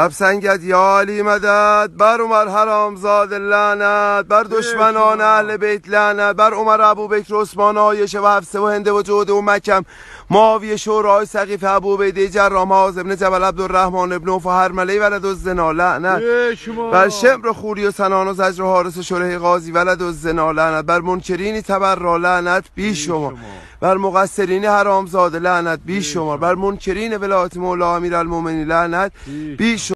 لبسنگت یا علی مدد بر عمر حرامزاد لعنت بر دشمنان اهل بیت لعنت بر عمر ابو بکر عثمان آیشه و حفصه و هنده و جوده و مکم معاویه شورای سقیف ابو بیده جرام حاز ابن جبل عبدالرحمن ابن و هرمله ولد الزنا لعنت. بر شمر خوری و سنان و زجر و حارس شره غازی ولد الزنا لعنت. بر منکرینی تبر را لعنت. بی شما. بر مقصرین حرامزاده لعنت. بی شما. بر منکرین ولایت مولا امیرالمومنین لعنت. بی